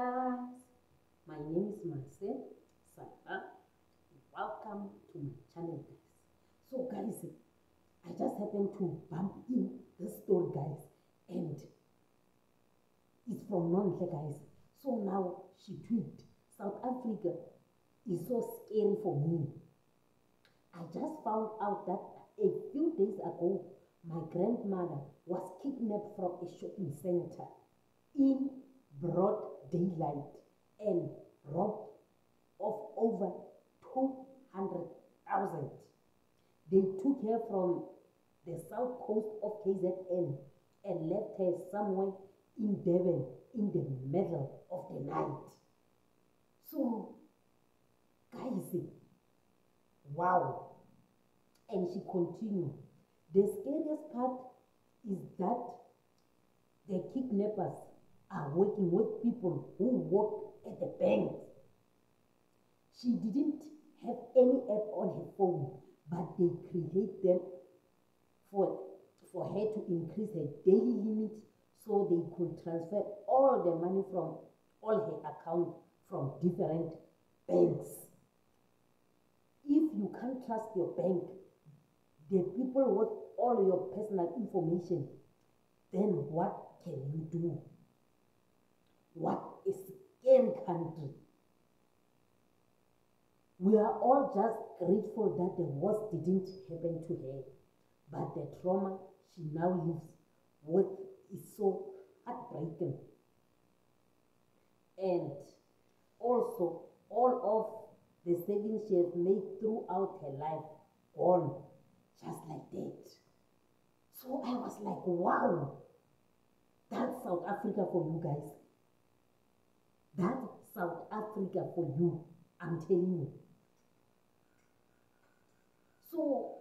guys, my name is Marcel Sapa. Welcome to my channel guys. So guys, I just happened to bump in this story guys and it's from Nonhle guys. So now she tweeted, South Africa is so scary for me. I just found out that a few days ago my grandmother was kidnapped from a shopping center in broad daylight and robbed of over 200,000. They took her from the south coast of KZN and left her somewhere in Devon in the middle of the night. So, guys, wow. And she continued. The scariest part is that the kidnappers are working with people who work at the bank. She didn't have any app on her phone, but they create them for, for her to increase her daily limit so they could transfer all the money from all her accounts from different banks. If you can't trust your bank, the people with all your personal information, then what can you do? What a scam country. We are all just grateful that the worst didn't happen to her, but the trauma she now lives with is so heartbreaking. And also, all of the savings she has made throughout her life gone just like that. So I was like, wow, that's South Africa for you guys. That's South Africa for you, I'm telling you. So,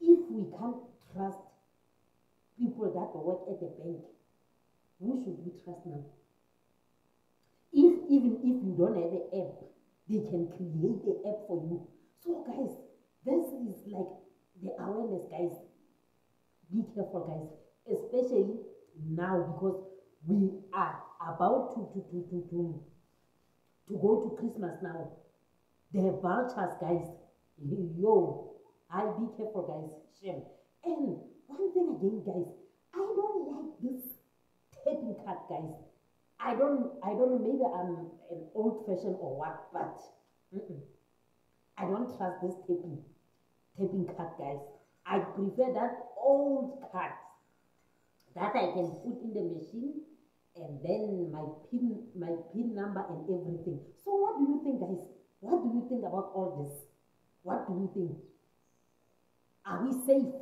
if we can't trust people that work at the bank, who should we trust now? If even if you don't have an app, they can create the app for you. So guys, this is like the awareness, guys. Be careful, guys, especially now because we are about to to to to to, to go to Christmas now. The vultures, guys. Yo, I'll be careful, guys. Shame. And one thing again, guys, I don't like this taping card, guys. I don't, I don't maybe I'm an old fashioned or what, but mm -mm. I don't trust this taping, taping card, guys. I prefer that old card that I can put in the machine and then my pin, my pin number and everything. So what do you think, guys? What do you think about all this? What do you think? Are we safe?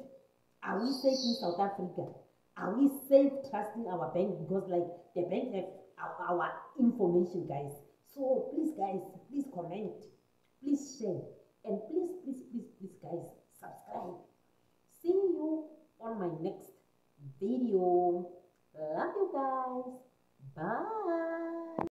Are we safe in South Africa? Are we safe trusting our bank? Because like the bank have our, our information, guys. So please, guys, please comment, please share, and please, please, please, please, guys, subscribe. See you on my next video. Love you guys. Bye.